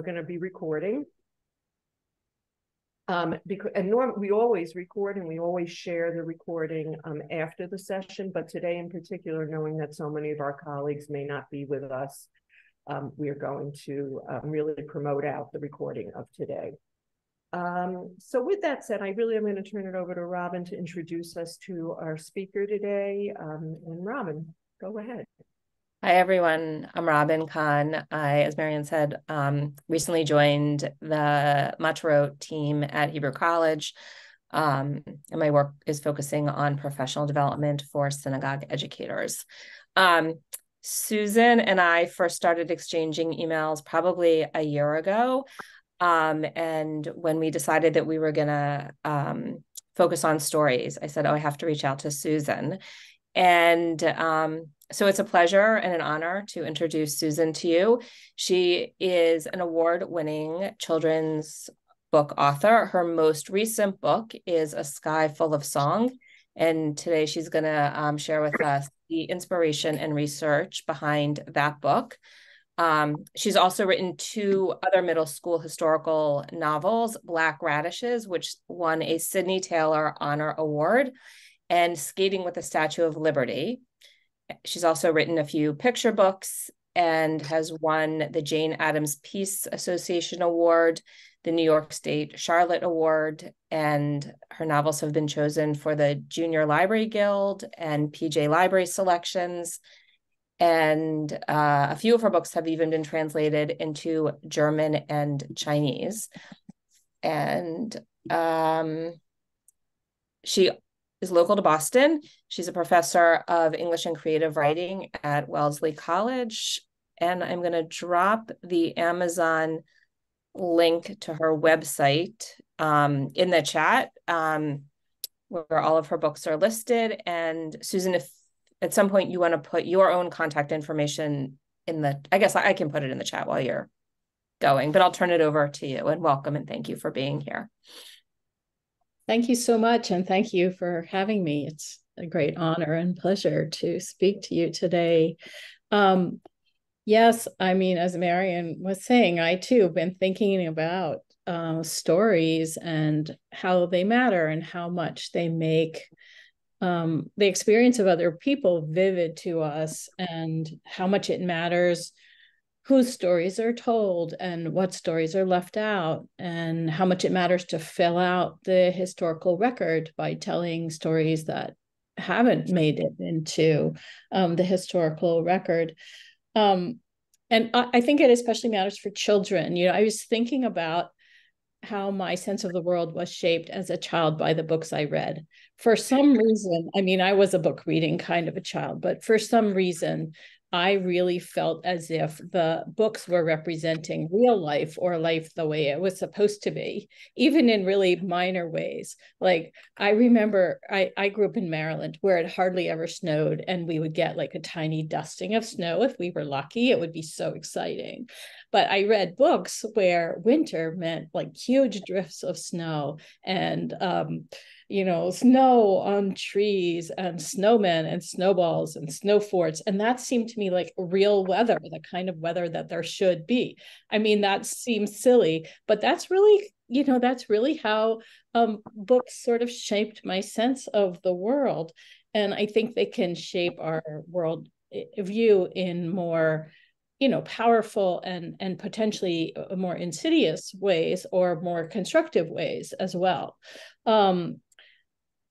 we're going to be recording. Um, because and norm we always record and we always share the recording um, after the session, but today in particular, knowing that so many of our colleagues may not be with us, um, we are going to um, really promote out the recording of today. Um, so with that said, I really am going to turn it over to Robin to introduce us to our speaker today. Um, and Robin, go ahead. Hi, everyone. I'm Robin Kahn. I, as Marianne said, um, recently joined the Ma'atarot team at Hebrew College. Um, and my work is focusing on professional development for synagogue educators. Um, Susan and I first started exchanging emails probably a year ago. Um, and when we decided that we were going to um, focus on stories, I said, Oh, I have to reach out to Susan. And um, so it's a pleasure and an honor to introduce Susan to you. She is an award winning children's book author. Her most recent book is A Sky Full of Song. And today she's going to um, share with us the inspiration and research behind that book. Um, she's also written two other middle school historical novels Black Radishes, which won a Sydney Taylor Honor Award, and Skating with the Statue of Liberty. She's also written a few picture books and has won the Jane Addams Peace Association Award, the New York State Charlotte Award, and her novels have been chosen for the Junior Library Guild and PJ Library selections. And uh, a few of her books have even been translated into German and Chinese. And um, she is local to Boston. She's a professor of English and creative writing at Wellesley College. And I'm going to drop the Amazon link to her website um, in the chat um, where all of her books are listed. And Susan, if at some point you want to put your own contact information in the, I guess I can put it in the chat while you're going, but I'll turn it over to you and welcome and thank you for being here. Thank you so much. And thank you for having me. It's a great honor and pleasure to speak to you today. Um, yes, I mean, as Marion was saying, I too have been thinking about uh, stories and how they matter and how much they make um, the experience of other people vivid to us and how much it matters whose stories are told and what stories are left out, and how much it matters to fill out the historical record by telling stories that haven't made it into um, the historical record. Um, and I, I think it especially matters for children. You know, I was thinking about how my sense of the world was shaped as a child by the books I read. For some reason, I mean, I was a book reading kind of a child, but for some reason, I really felt as if the books were representing real life or life the way it was supposed to be, even in really minor ways. Like I remember I, I grew up in Maryland where it hardly ever snowed, and we would get like a tiny dusting of snow if we were lucky. It would be so exciting. But I read books where winter meant like huge drifts of snow and um, you know, snow on trees and snowmen and snowballs and snow forts. And that seemed to me like real weather, the kind of weather that there should be. I mean, that seems silly, but that's really, you know, that's really how um, books sort of shaped my sense of the world. And I think they can shape our world view in more you know powerful and and potentially uh, more insidious ways or more constructive ways as well um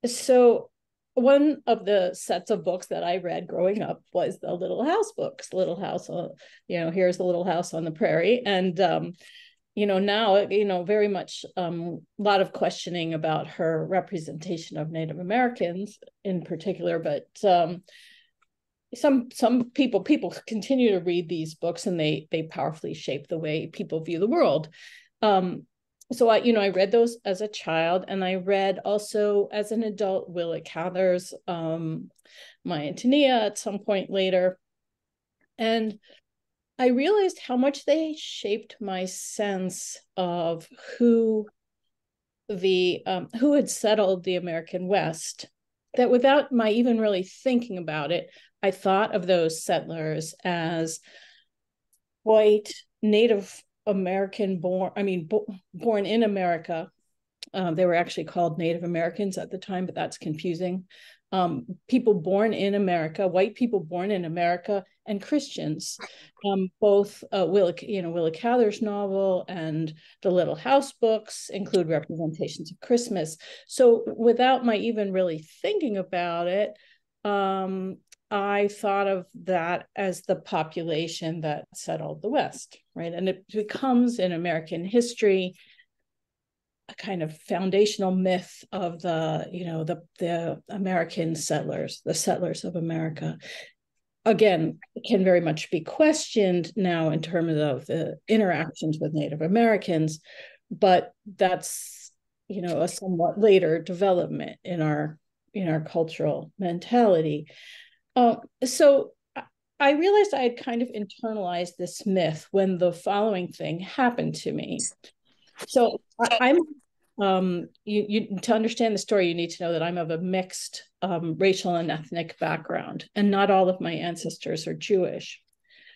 so one of the sets of books that I read growing up was the Little House books. Little House, on, you know, here's the Little House on the Prairie, and um, you know now you know very much um, a lot of questioning about her representation of Native Americans in particular, but um, some some people people continue to read these books and they they powerfully shape the way people view the world. Um, so I, you know, I read those as a child, and I read also as an adult Willa Cather's um, My Antonia at some point later, and I realized how much they shaped my sense of who the um, who had settled the American West. That without my even really thinking about it, I thought of those settlers as white native American born, I mean, bo- born in America. Um, they were actually called Native Americans at the time, but that's confusing. Um, people born in America, white people born in America, and Christians. Um, both uh, Willa, you know, Willa Cather's novel and the Little House books include representations of Christmas. So, without my even really thinking about it, um, I thought of that as the population that settled the West, right? And it becomes in American history a kind of foundational myth of the, you know, the the American settlers, the settlers of America. Again, it can very much be questioned now in terms of the interactions with Native Americans, but that's you know a somewhat later development in our in our cultural mentality. Uh, so I realized I had kind of internalized this myth when the following thing happened to me. So I, am um, you, you to understand the story, you need to know that I'm of a mixed um, racial and ethnic background, and not all of my ancestors are Jewish.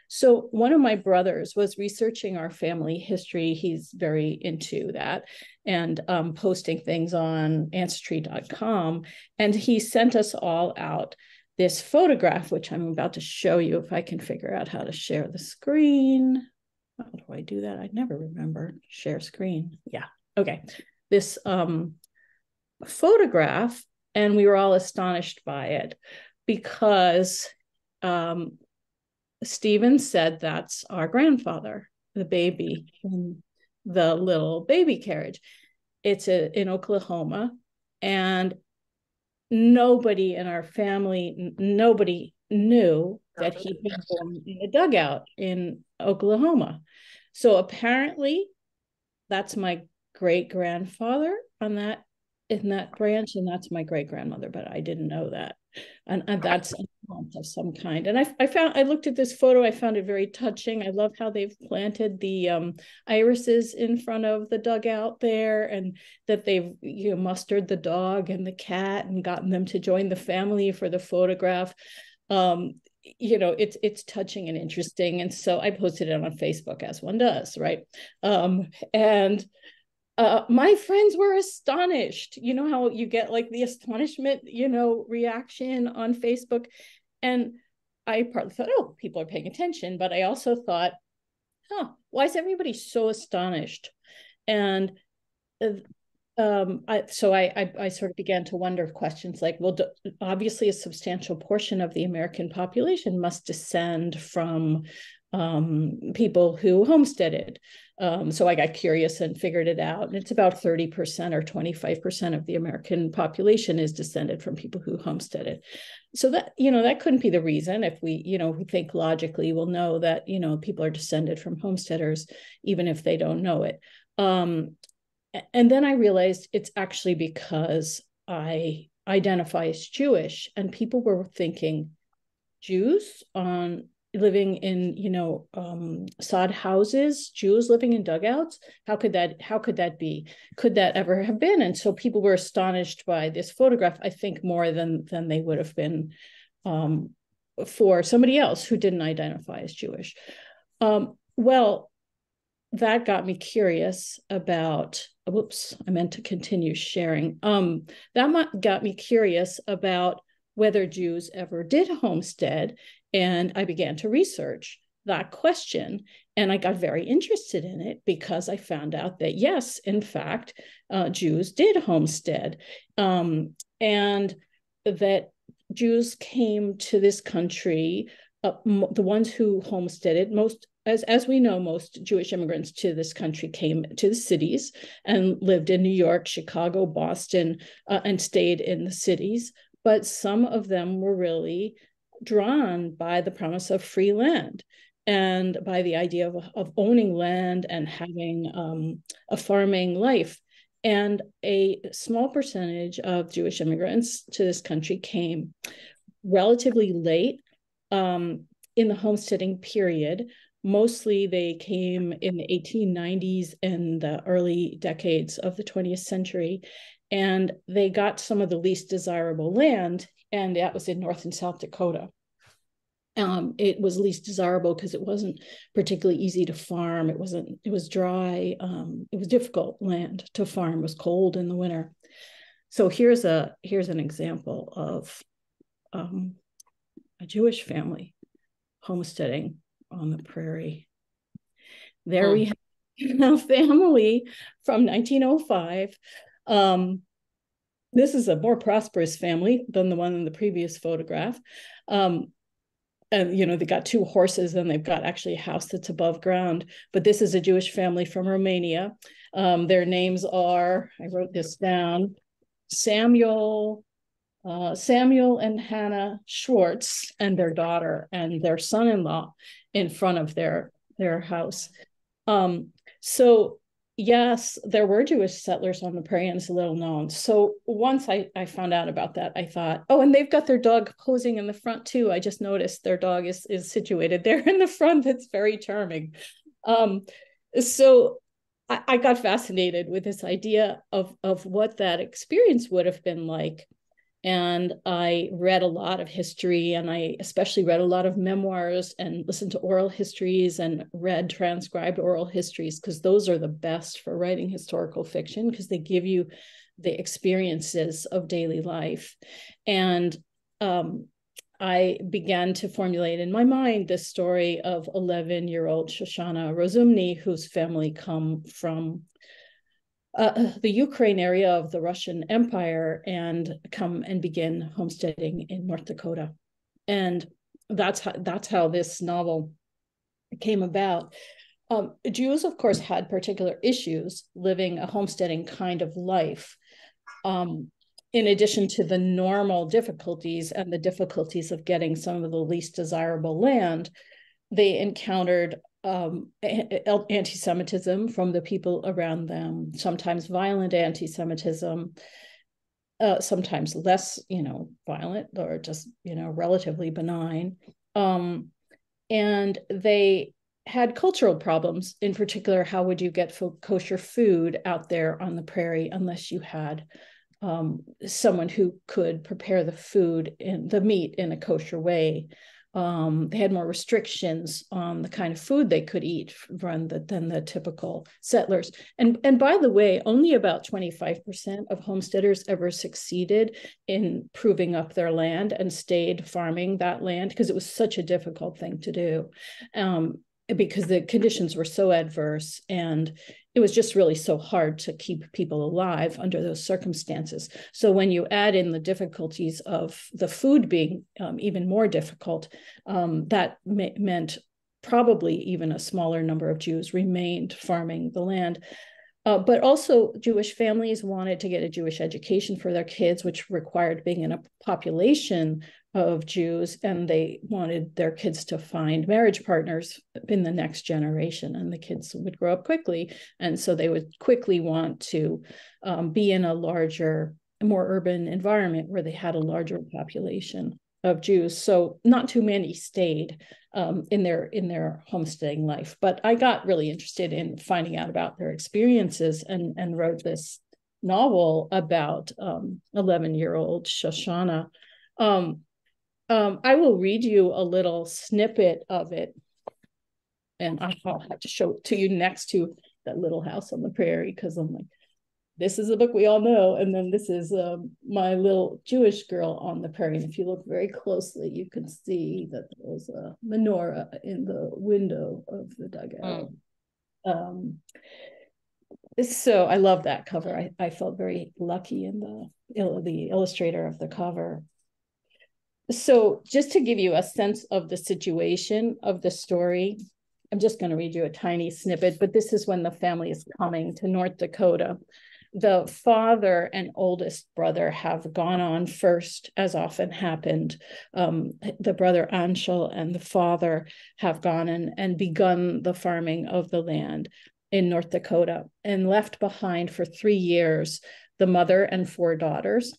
So one of my brothers was researching our family history. He's very into that and um, posting things on ancestry.com. And he sent us all out this photograph, which I'm about to show you if I can figure out how to share the screen. How do I do that? I never remember share screen. Yeah. Okay. This um, photograph, and we were all astonished by it because um, Stephen said that's our grandfather, the baby in the little baby carriage. It's a, in Oklahoma, and nobody in our family, nobody knew that he'd been born in a dugout in Oklahoma. So apparently, that's my great grandfather on that in that branch, and that's my great grandmother, but I didn't know that. And, and that's of some kind. And I, I found I looked at this photo, I found it very touching. I love how they've planted the um, irises in front of the dugout there, and that they've you know mustered the dog and the cat and gotten them to join the family for the photograph. Um, you know it's it's touching and interesting and so i posted it on facebook as one does right um and uh, my friends were astonished. You know how you get like the astonishment, you know, reaction on Facebook. And I partly thought, oh, people are paying attention. But I also thought, huh, why is everybody so astonished? And uh, um, I, so I, I, I sort of began to wonder questions like, well, do, obviously a substantial portion of the American population must descend from um, people who homesteaded. Um, so I got curious and figured it out. And it's about 30% or 25% of the American population is descended from people who homesteaded. So that, you know, that couldn't be the reason. If we, you know, we think logically, we'll know that, you know, people are descended from homesteaders, even if they don't know it. Um, and then I realized it's actually because I identify as Jewish and people were thinking Jews on living in you know um, sod houses jews living in dugouts? How could that how could that be? Could that ever have been? And so people were astonished by this photograph i think more than than they would have been um, for somebody else who didn't identify as jewish. Um, well that got me curious about whoops i meant to continue sharing. Um, that got me curious about whether Jews ever did homestead and I began to research that question. And I got very interested in it because I found out that, yes, in fact, uh, Jews did homestead. Um, and that Jews came to this country, uh, the ones who homesteaded, most as, as we know, most Jewish immigrants to this country came to the cities and lived in New York, Chicago, Boston, uh, and stayed in the cities. But some of them were really drawn by the promise of free land and by the idea of, of owning land and having um, a farming life. And a small percentage of Jewish immigrants to this country came relatively late um, in the homesteading period. Mostly they came in the 1890s and the early decades of the 20th century. And they got some of the least desirable land and that was in North and South Dakota. Um, it was least desirable because it wasn't particularly easy to farm. It wasn't. It was dry. Um, it was difficult land to farm. It was cold in the winter. So here's a here's an example of um, a Jewish family homesteading on the prairie. There we have a family from 1905. This is a more prosperous family than the one in the previous photograph. Um, and you know they got two horses and they've got actually a house that's above ground but this is a jewish family from romania um, their names are i wrote this down samuel uh, samuel and hannah schwartz and their daughter and their son-in-law in front of their their house um, so yes, there were Jewish settlers on the prairie, and it's a little known. So once I, I found out about that, I thought, oh, and they've got their dog posing in the front too. I just noticed their dog is is situated there in the front. That's very charming. Um, so I, I got fascinated with this idea of of what that experience would have been like and I read a lot of history, and I especially read a lot of memoirs and listened to oral histories and read transcribed oral histories because those are the best for writing historical fiction because they give you the experiences of daily life. And um, I began to formulate in my mind the story of 11 year old Shoshana Rozumny, whose family come from uh, the Ukraine area of the Russian Empire and come and begin homesteading in North Dakota. And that's how that's how this novel came about. Um, Jews, of course, had particular issues living a homesteading kind of life. Um, in addition to the normal difficulties and the difficulties of getting some of the least desirable land, they encountered um, anti-Semitism from the people around them, sometimes violent anti-Semitism, uh, sometimes less, you know, violent or just, you know, relatively benign. Um, and they had cultural problems. In particular, how would you get kosher food out there on the prairie unless you had um, someone who could prepare the food and the meat in a kosher way? Um, they had more restrictions on the kind of food they could eat than the, than the typical settlers. And, and by the way, only about 25% of homesteaders ever succeeded in proving up their land and stayed farming that land because it was such a difficult thing to do. Um, because the conditions were so adverse and it was just really so hard to keep people alive under those circumstances. So when you add in the difficulties of the food being um, even more difficult, um, that meant probably even a smaller number of Jews remained farming the land. Uh, but also, Jewish families wanted to get a Jewish education for their kids, which required being in a population of Jews, and they wanted their kids to find marriage partners in the next generation, and the kids would grow up quickly, and so they would quickly want to um, be in a larger, more urban environment where they had a larger population of Jews. So not too many stayed um, in their in their homesteading life, but I got really interested in finding out about their experiences and and wrote this novel about 11 um, year old Shoshana. Um, um, I will read you a little snippet of it, and I'll have to show it to you next to that little house on the prairie because I'm like, this is a book we all know, and then this is um, my little Jewish girl on the prairie. And if you look very closely, you can see that there's a menorah in the window of the dugout. Mm. Um, so I love that cover. I, I felt very lucky in the the illustrator of the cover so just to give you a sense of the situation of the story i'm just going to read you a tiny snippet but this is when the family is coming to north dakota the father and oldest brother have gone on first, as often happened. Um, the brother Anshel and the father have gone and, and begun the farming of the land in North Dakota and left behind for three years the mother and four daughters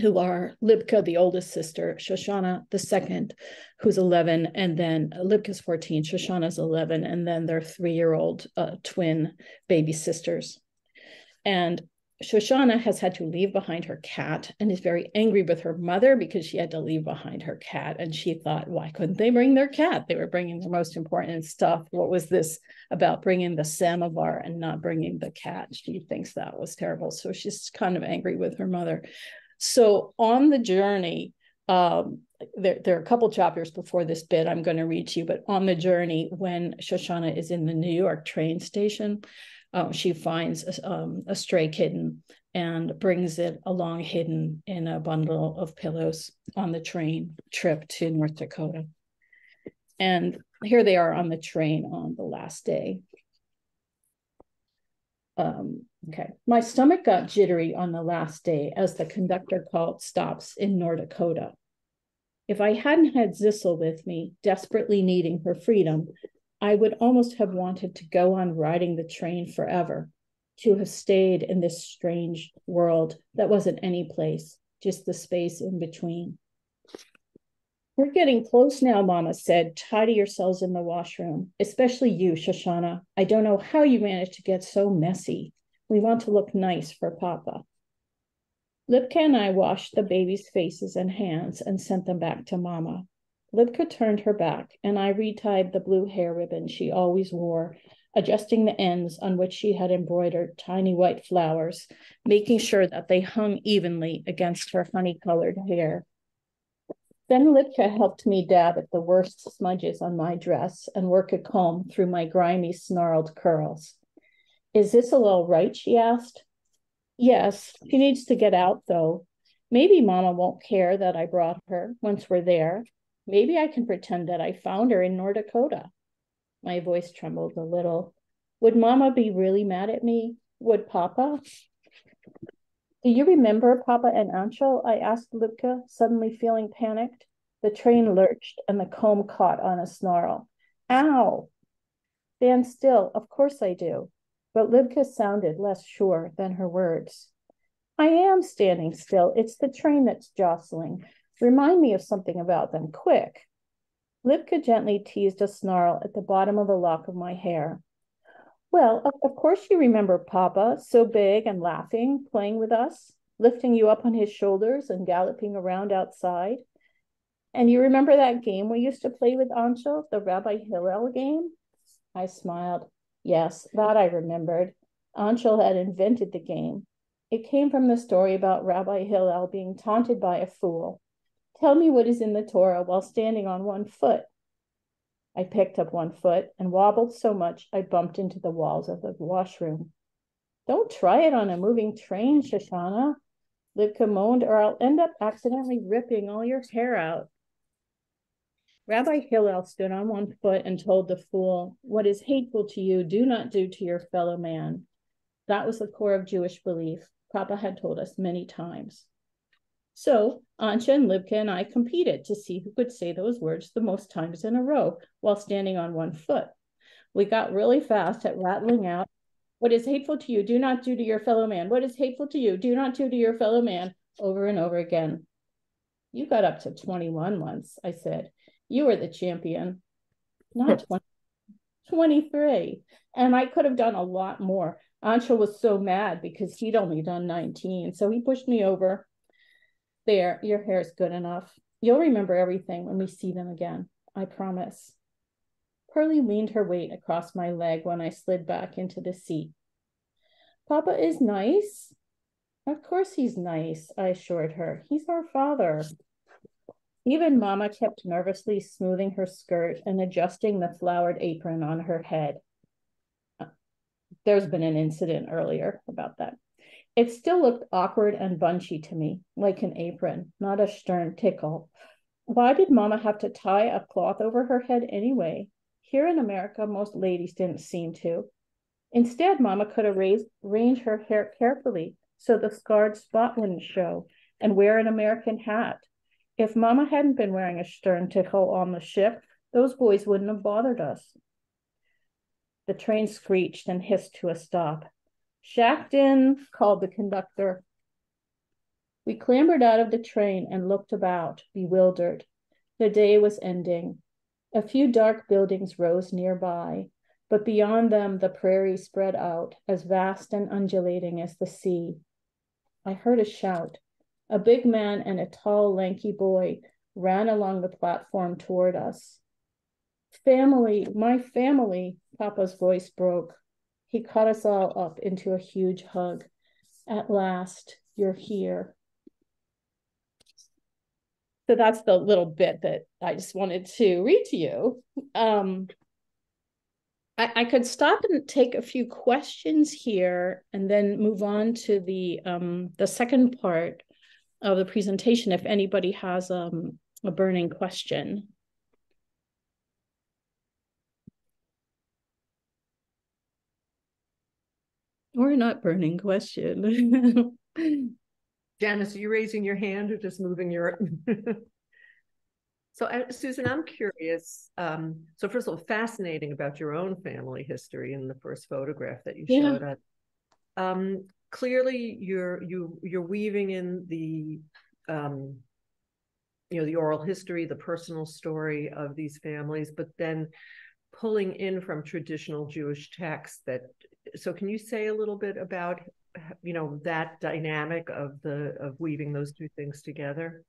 who are Libka, the oldest sister, Shoshana, the second, who's 11, and then Libka's 14, Shoshana's 11, and then their three year old uh, twin baby sisters. And Shoshana has had to leave behind her cat and is very angry with her mother because she had to leave behind her cat. And she thought, why couldn't they bring their cat? They were bringing the most important stuff. What was this about bringing the samovar and not bringing the cat? She thinks that was terrible. So she's kind of angry with her mother. So on the journey, um, there, there are a couple chapters before this bit I'm going to read to you, but on the journey, when Shoshana is in the New York train station, um, she finds a, um, a stray kitten and brings it along hidden in a bundle of pillows on the train trip to North Dakota. And here they are on the train on the last day. Um, okay, my stomach got jittery on the last day as the conductor called stops in North Dakota. If I hadn't had Zissel with me, desperately needing her freedom, I would almost have wanted to go on riding the train forever, to have stayed in this strange world that wasn't any place, just the space in between. We're getting close now, Mama said. Tidy yourselves in the washroom, especially you, Shoshana. I don't know how you managed to get so messy. We want to look nice for Papa. Libka and I washed the babies' faces and hands and sent them back to Mama. Libka turned her back, and I retied the blue hair ribbon she always wore, adjusting the ends on which she had embroidered tiny white flowers, making sure that they hung evenly against her honey colored hair. Then Libka helped me dab at the worst smudges on my dress and work a comb through my grimy, snarled curls. Is this all right? she asked. Yes, she needs to get out, though. Maybe Mama won't care that I brought her once we're there. Maybe I can pretend that I found her in North Dakota. My voice trembled a little. Would Mama be really mad at me? Would Papa? Do you remember Papa and Anshel? I asked Libka, suddenly feeling panicked. The train lurched and the comb caught on a snarl. Ow! Stand still. Of course I do. But Libka sounded less sure than her words. I am standing still. It's the train that's jostling. Remind me of something about them, quick. Libka gently teased a snarl at the bottom of a lock of my hair. Well, of, course you remember Papa, so big and laughing, playing with us, lifting you up on his shoulders and galloping around outside. And you remember that game we used to play with Anshel, the Rabbi Hillel game? I smiled. Yes, that I remembered. Anshel had invented the game. It came from the story about Rabbi Hillel being taunted by a fool. Tell me what is in the Torah while standing on one foot. I picked up one foot and wobbled so much I bumped into the walls of the washroom. Don't try it on a moving train, Shoshana. Libka moaned, or I'll end up accidentally ripping all your hair out. Rabbi Hillel stood on one foot and told the fool, What is hateful to you, do not do to your fellow man. That was the core of Jewish belief. Papa had told us many times. So Anshel and Libka and I competed to see who could say those words the most times in a row while standing on one foot. We got really fast at rattling out, What is hateful to you, do not do to your fellow man. What is hateful to you, do not do to your fellow man, over and over again. You got up to 21 once, I said. You were the champion, not 20, 23. And I could have done a lot more. Anshel was so mad because he'd only done 19. So he pushed me over there, your hair is good enough. You'll remember everything when we see them again. I promise. Pearlie leaned her weight across my leg when I slid back into the seat. Papa is nice. Of course he's nice, I assured her. He's our father. Even Mama kept nervously smoothing her skirt and adjusting the flowered apron on her head. There's been an incident earlier about that. It still looked awkward and bunchy to me, like an apron, not a shterntichel. Why did Mama have to tie a cloth over her head anyway? Here in America, most ladies didn't seem to. Instead, Mama could arrange, her hair carefully so the scarred spot wouldn't show and wear an American hat. If Mama hadn't been wearing a shterntichel on the ship, those boys wouldn't have bothered us. The train screeched and hissed to a stop. Shacked in, called the conductor. We clambered out of the train and looked about, bewildered. The day was ending. A few dark buildings rose nearby. but beyond them the prairie spread out, as vast and undulating as the sea. I heard a shout. A big man and a tall, lanky boy ran along the platform toward us. Family, my family, Papa's voice broke. He caught us all up into a huge hug. At last, you're here. So that's the little bit that I just wanted to read to you. Um, I, I could stop and take a few questions here and then move on to the um, the second part of the presentation if anybody has um, a burning question. Or not burning question. Janice, are you raising your hand or just moving your? so, uh, Susan, I'm curious. Um, so, first of all, fascinating about your own family history in the first photograph that you yeah. showed us. Um, clearly, you're you you're weaving in the um, you know the oral history, the personal story of these families, but then pulling in from traditional Jewish texts that so can you say a little bit about you know that dynamic of the of weaving those two things together?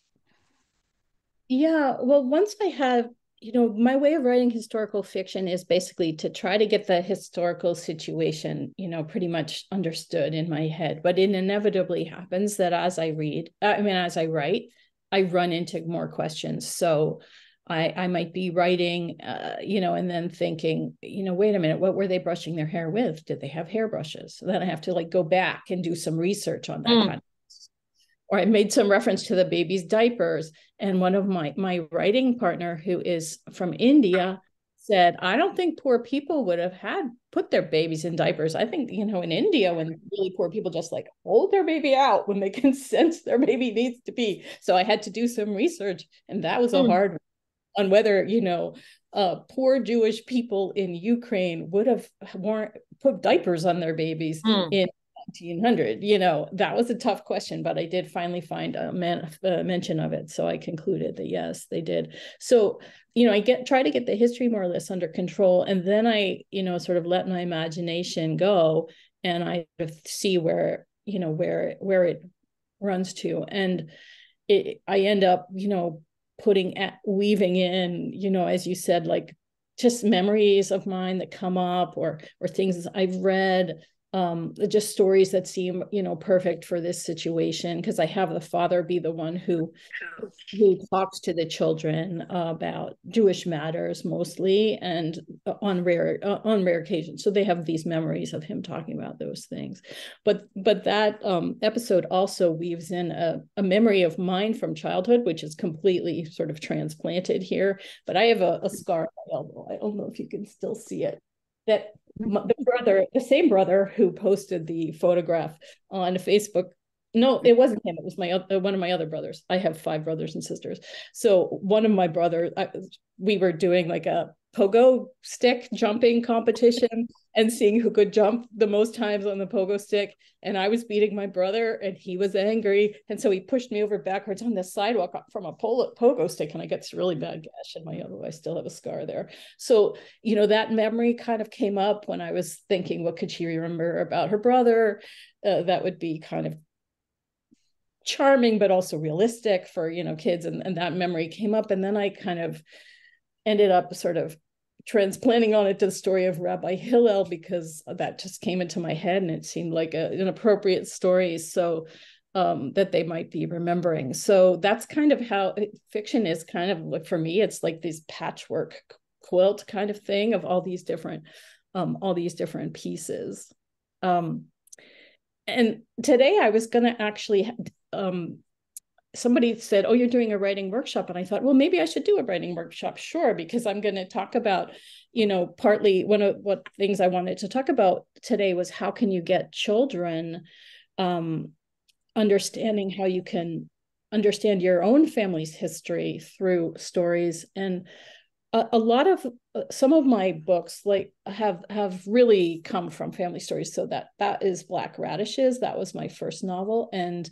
Yeah well once i have you know my way of writing historical fiction is basically to try to get the historical situation you know pretty much understood in my head but it inevitably happens that as i read i mean as i write i run into more questions so I, I might be writing, uh, you know, and then thinking, you know, wait a minute, what were they brushing their hair with? Did they have hairbrushes? So then I have to like go back and do some research on that mm. kind of or I made some reference to the baby's diapers. And one of my my writing partner, who is from India, said, I don't think poor people would have had put their babies in diapers. I think, you know, in India, when really poor people just like hold their baby out when they can sense their baby needs to be. So I had to do some research, and that was a mm. hard on whether you know uh, poor Jewish people in Ukraine would have worn put diapers on their babies mm. in 1900. You know that was a tough question, but I did finally find a, man, a mention of it, so I concluded that yes, they did. So you know, I get try to get the history more or less under control, and then I you know sort of let my imagination go, and I see where you know where where it runs to, and it, I end up you know putting at, weaving in you know as you said like just memories of mine that come up or or things i've read um, just stories that seem you know perfect for this situation because I have the father be the one who who talks to the children about Jewish matters mostly and on rare uh, on rare occasions. So they have these memories of him talking about those things. But but that um, episode also weaves in a, a memory of mine from childhood which is completely sort of transplanted here. But I have a, a scar on my elbow. I don't know if you can still see it. That the brother, the same brother who posted the photograph on Facebook. No, it wasn't him. It was my uh, one of my other brothers. I have five brothers and sisters. So one of my brothers, we were doing like a pogo stick jumping competition and seeing who could jump the most times on the pogo stick. And I was beating my brother and he was angry. And so he pushed me over backwards on the sidewalk from a polo, pogo stick. And I got this really bad gash in my elbow. I still have a scar there. So, you know, that memory kind of came up when I was thinking, what could she remember about her brother? Uh, that would be kind of charming, but also realistic for, you know, kids. And, and that memory came up. And then I kind of ended up sort of transplanting on it to the story of Rabbi Hillel because that just came into my head and it seemed like a, an appropriate story. So um, that they might be remembering. So that's kind of how fiction is kind of like for me, it's like this patchwork quilt kind of thing of all these different, um, all these different pieces. Um, and today I was going to actually um, somebody said, Oh, you're doing a writing workshop. And I thought, well, maybe I should do a writing workshop. Sure, because I'm going to talk about, you know, partly one of what things I wanted to talk about today was how can you get children um, understanding how you can understand your own family's history through stories and a, a lot of uh, some of my books like have have really come from family stories so that that is black radishes that was my first novel and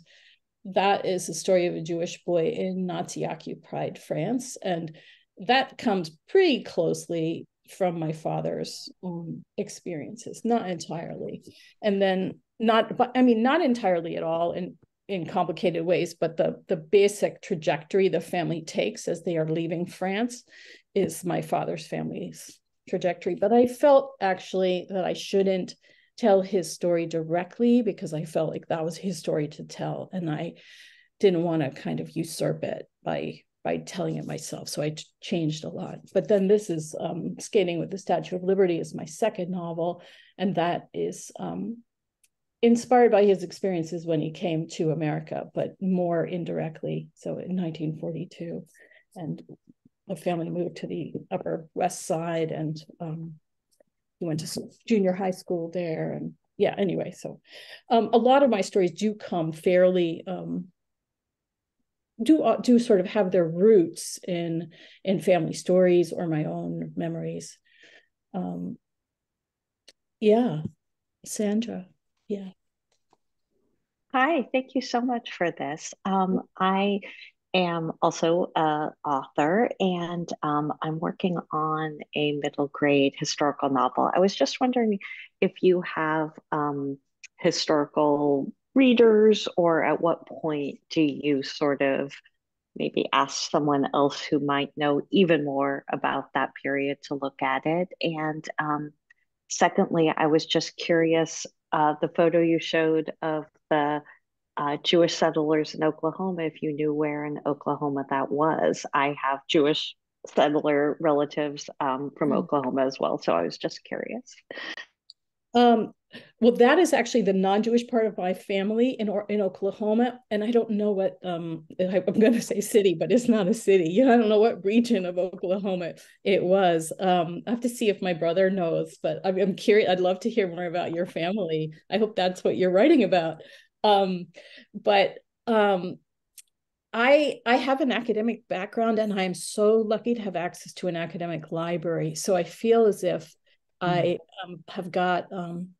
that is the story of a Jewish boy in Nazi occupied France. And that comes pretty closely from my father's own experiences, not entirely. And then not, but I mean, not entirely at all in in complicated ways, but the the basic trajectory the family takes as they are leaving France is my father's family's trajectory. But I felt actually that I shouldn't tell his story directly because I felt like that was his story to tell, and I didn't want to kind of usurp it by by telling it myself. So I changed a lot. But then this is um, Skating with the Statue of Liberty is my second novel, and that is um, inspired by his experiences when he came to America, but more indirectly. So in 1942, and the family moved to the Upper West Side, and um, he went to junior high school there, and yeah. Anyway, so um, a lot of my stories do come fairly um, do uh, do sort of have their roots in in family stories or my own memories um yeah sandra yeah hi thank you so much for this um i am also a author and um, i'm working on a middle grade historical novel i was just wondering if you have um, historical readers, or at what point do you sort of maybe ask someone else who might know even more about that period to look at it? And um, secondly, I was just curious uh, the photo you showed of the uh, Jewish settlers in Oklahoma, if you knew where in Oklahoma that was. I have Jewish settler relatives um, from mm. Oklahoma as well, so I was just curious. Um, well, that is actually the non-Jewish part of my family in in Oklahoma, and I don't know what um, I'm going to say city, but it's not a city. You know, I don't know what region of Oklahoma it was. Um, I have to see if my brother knows, but I'm, I'm, curious. I'd love to hear more about your family. I hope that's what you're writing about. Um, but um, I I have an academic background, and I am so lucky to have access to an academic library. So I feel as if I um, have got um,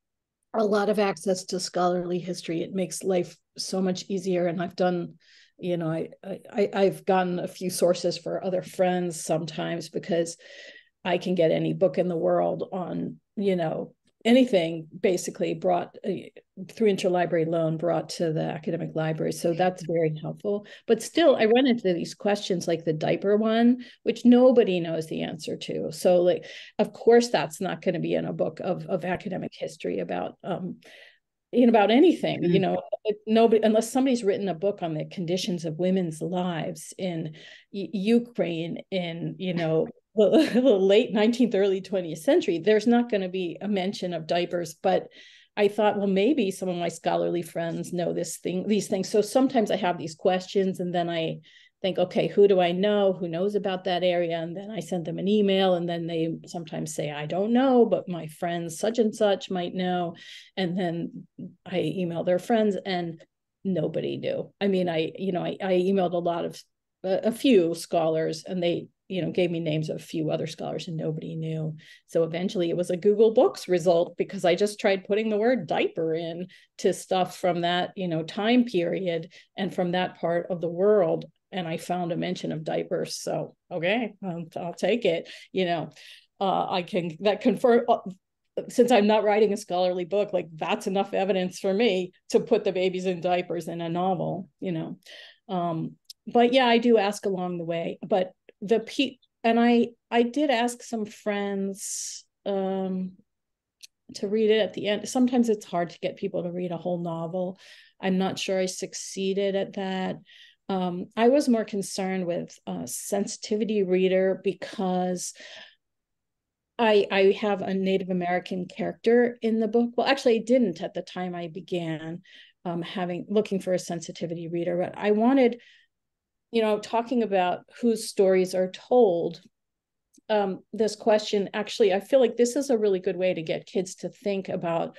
a lot of access to scholarly history. It makes life so much easier. And I've done, you know, I, I I've gotten a few sources for other friends sometimes because I can get any book in the world on, you know, anything basically brought uh, through interlibrary loan brought to the academic library. So that's very helpful. But still i run into these questions like the diaper one which nobody knows the answer to. So like of course that's not going to be in a book of, of academic history about um you know about anything mm-hmm. you know nobody unless somebody's written a book on the conditions of women's lives in U- ukraine in you know the late 19th, early 20th century, there's not going to be a mention of diapers. But I thought, well, maybe some of my scholarly friends know this thing, these things. So sometimes I have these questions, and then I think, okay, who do I know? Who knows about that area? And then I send them an email, and then they sometimes say, I don't know, but my friends such and such might know. And then I email their friends, and nobody knew. I mean, I, you know, I, I emailed a lot of a, a few scholars, and they you know gave me names of a few other scholars and nobody knew. So eventually it was a google books result because i just tried putting the word diaper in to stuff from that you know time period and from that part of the world. And i found a mention of diapers so okay um, i'll take it you know uh, i can that confirm uh, since i'm not writing a scholarly book like that's enough evidence for me to put the babies in diapers in a novel you know. Um, but yeah i do ask along the way but the pe and I I did ask some friends um to read it at the end. Sometimes it's hard to get people to read a whole novel. I'm not sure I succeeded at that. Um, I was more concerned with a sensitivity reader because I I have a Native American character in the book. Well, actually, I didn't at the time I began um, having looking for a sensitivity reader, but I wanted you know, talking about whose stories are told, um, this question actually, I feel like this is a really good way to get kids to think about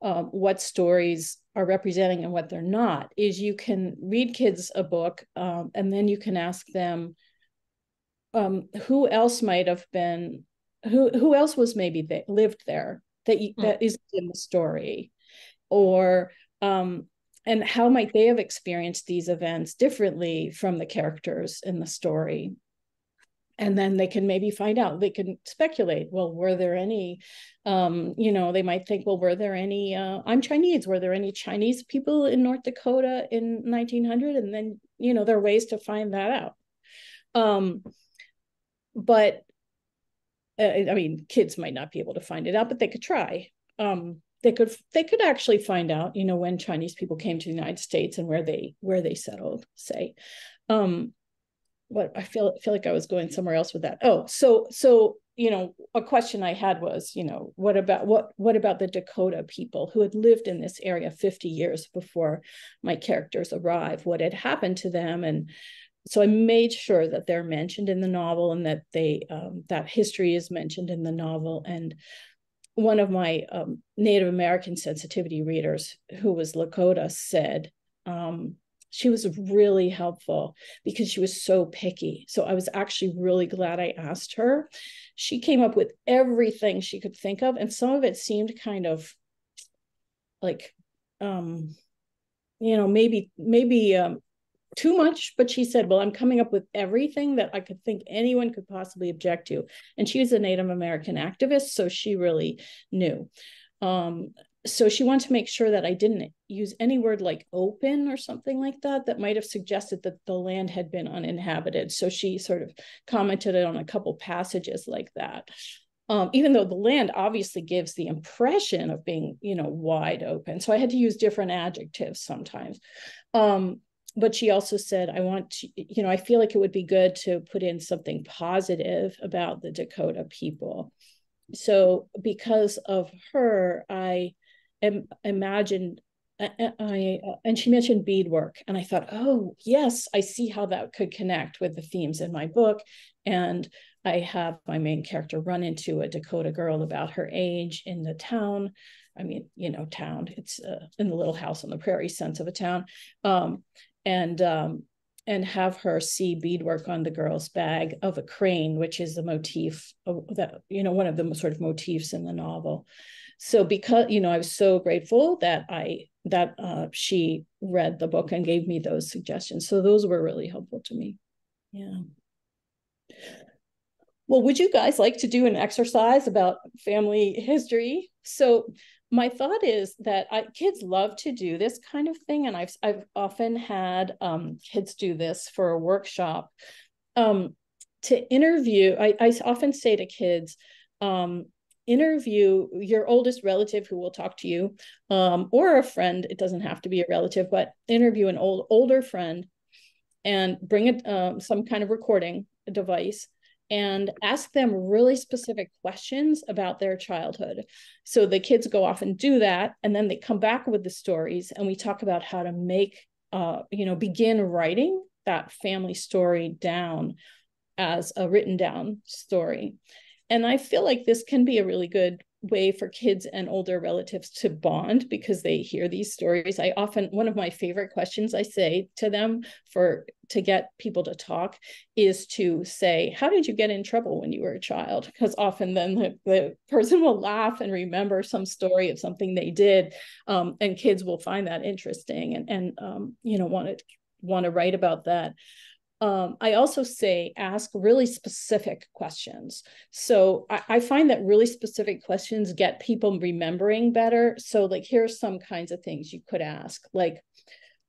um, what stories are representing and what they're not. Is you can read kids a book um, and then you can ask them um, who else might have been who who else was maybe they lived there that you, mm. that is in the story or um, and how might they have experienced these events differently from the characters in the story? And then they can maybe find out they can speculate well were there any um, you know they might think well were there any uh, i'm chinese were there any chinese people in north dakota in 1900 and then you know there are ways to find that out. Um, but uh, i mean kids might not be able to find it out but they could try. Um, they could they could actually find out you know when chinese people came to the united states and where they where they settled say um, what I feel feel like I was going somewhere else with that. Oh, so so you know, a question I had was, you know, what about what what about the Dakota people who had lived in this area 50 years before my characters arrive? What had happened to them? And so I made sure that they're mentioned in the novel and that they um, that history is mentioned in the novel. And one of my um, Native American sensitivity readers, who was Lakota, said. Um, she was really helpful because she was so picky. So I was actually really glad I asked her. She came up with everything she could think of, and some of it seemed kind of like, um, you know, maybe maybe um, too much. But she said, "Well, I'm coming up with everything that I could think anyone could possibly object to." And she was a Native American activist, so she really knew. Um, so she wanted to make sure that I didn't use any word like open or something like that that might have suggested that the land had been uninhabited. So she sort of commented on a couple passages like that. Um, even though the land obviously gives the impression of being, you know, wide open. So I had to use different adjectives sometimes. Um, but she also said, I want to, you know, I feel like it would be good to put in something positive about the Dakota people. So because of her, I Im- imagined I, I, and she mentioned beadwork and i thought oh yes i see how that could connect with the themes in my book and i have my main character run into a dakota girl about her age in the town i mean you know town it's uh, in the little house on the prairie sense of a town um, and um, and have her see beadwork on the girl's bag of a crane which is the motif of that you know one of the sort of motifs in the novel. So because you know i was so grateful that i that uh, she read the book and gave me those suggestions. So those were really helpful to me. Yeah. Well would you guys like to do an exercise about family history? So my thought is that I, kids love to do this kind of thing and i've i've often had um, kids do this for a workshop. Um, to interview I, I often say to kids um, interview your oldest relative who will talk to you um, or a friend it doesn't have to be a relative but interview an old older friend and bring it um, some kind of recording device and ask them really specific questions about their childhood. So the kids go off and do that and then they come back with the stories and we talk about how to make uh, you know begin writing that family story down as a written down story. And I feel like this can be a really good way for kids and older relatives to bond because they hear these stories. I often one of my favorite questions I say to them for to get people to talk is to say, "How did you get in trouble when you were a child?" Because often then the, the person will laugh and remember some story of something they did, um, and kids will find that interesting and and um, you know want to want to write about that um, I also say ask really specific questions. So I, I, find that really specific questions get people remembering better. So, like, here's some kinds of things you could ask, like,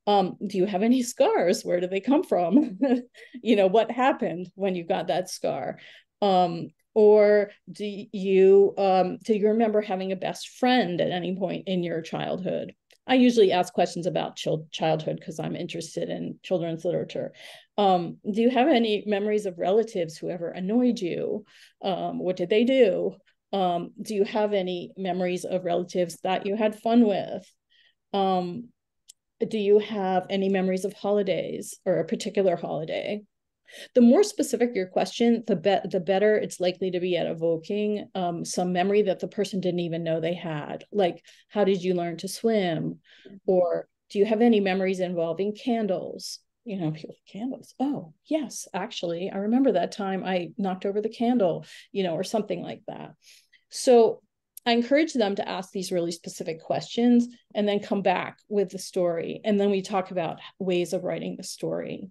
um, do you have any scars? Where do they come from? you know, what happened when you got that scar? Um, or do you um, do you remember having a best friend at any point in your childhood? I usually ask questions about childhood because I'm interested in children's literature. Um, do you have any memories of relatives who ever annoyed you? Um, what did they do? Um, do you have any memories of relatives that you had fun with? Um, do you have any memories of holidays or a particular holiday? The more specific your question, the be- the better it's likely to be at evoking um, some memory that the person didn't even know they had. Like, how did you learn to swim? Or do you have any memories involving candles? You know, people, candles. Oh, yes, actually, I remember that time I knocked over the candle, you know, or something like that. So I encourage them to ask these really specific questions and then come back with the story. And then we talk about ways of writing the story.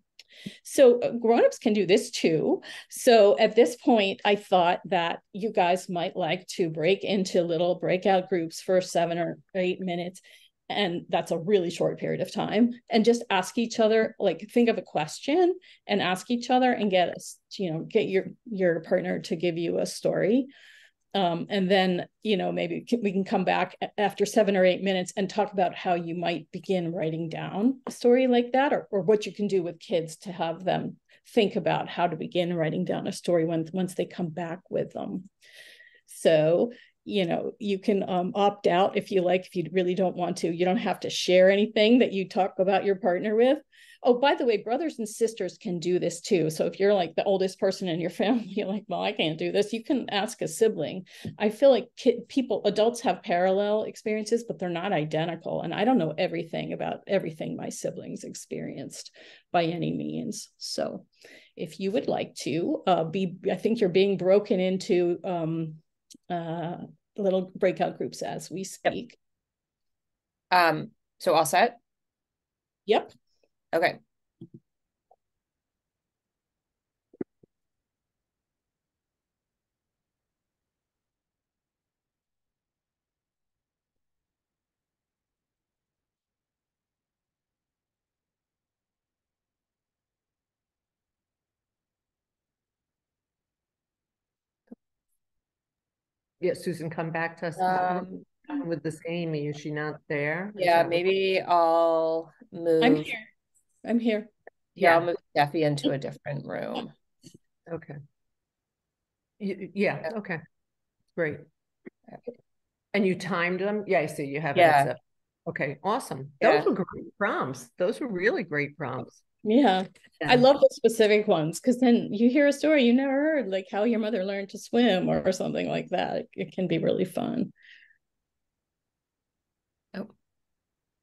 So uh, grown-ups can do this too. So at this point, I thought that you guys might like to break into little breakout groups for seven or eight minutes. And that's a really short period of time. And just ask each other, like think of a question and ask each other and get us, you know, get your your partner to give you a story um, and then you know maybe we can come back after seven or eight minutes and talk about how you might begin writing down a story like that or, or what you can do with kids to have them think about how to begin writing down a story when, once they come back with them. So you know you can um, opt out if you like if you really don't want to. You don't have to share anything that you talk about your partner with Oh, by the way, brothers and sisters can do this too. So if you're like the oldest person in your family, you're like, well, I can't do this. You can ask a sibling. I feel like kid, people, adults have parallel experiences, but they're not identical. And I don't know everything about everything my siblings experienced by any means. So if you would like to uh, be, I think you're being broken into um, uh, little breakout groups as we speak. Yep. Um, so all set? Yep. Okay. Yeah, Susan, come back to us Um, with this Amy. Is she not there? Is yeah, that maybe I'll move. I'm here. I'm here. Yeah, I'll Yeah. move Steffi into a different room. Okay. Y- Yeah, okay. Great. And you timed them? Yeah, I see you have it. at Yeah. seven. Okay, awesome. Yeah. Those were great prompts. Those were really great prompts. Yeah. I Yeah. love the specific ones because then you hear a story you never heard, like how your mother learned to swim or, or something like that. It can be really fun.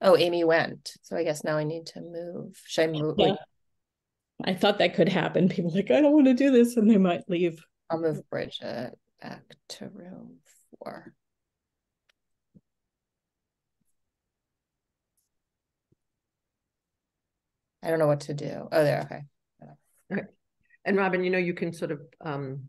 Oh, Amy went. So I guess now I need to move. Should I move? Yeah. Like, I thought that could happen. People like, I don't want to do this, and they might leave. I'll move Bridget back to room four. I don't know what to do. Oh, there. Okay. And Robin, you know, you can sort of, um,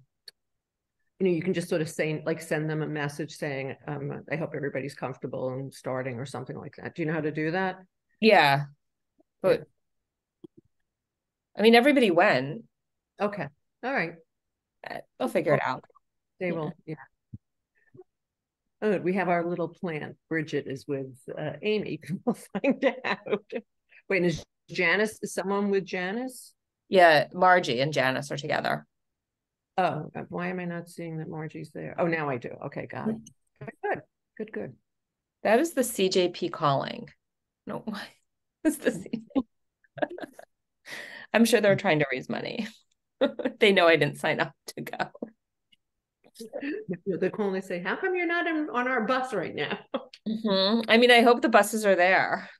you know, you can just sort of say, like, send them a message saying, um, I hope everybody's comfortable and starting or something like that. Do you know how to do that? Yeah. But I mean, everybody went. Okay, all right. Uh, They'll figure it out. They Yeah. will, yeah. Oh, we have our little plan. Bridget is with uh, Amy. We'll find out. Wait, is Janice, is someone with Janice? Yeah, Margie and Janice are together. Oh, uh, why am I not seeing that Margie's there? Oh, now I do. Okay, got it. Good, good, good. That is the CJP calling. No, it's the CJ. I'm sure they're trying to raise money. They know I didn't sign up to go. They're calling, they say, how come you're not in, on our bus right now? Mhm. I mean, I hope the buses are there.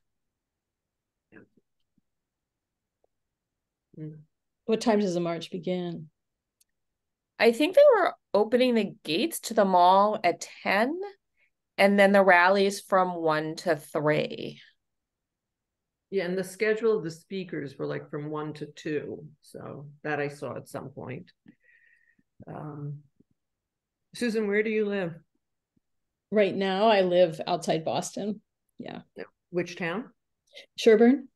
Mm. What time does the march begin? I think they were opening the gates to the mall at 10 and then the rallies from 1 to 3. Yeah, and the schedule of the speakers were like from one to two, so that I saw at some point. Um, Susan, where do you live? Right now, I live outside Boston. Yeah. Which town? Sherborn.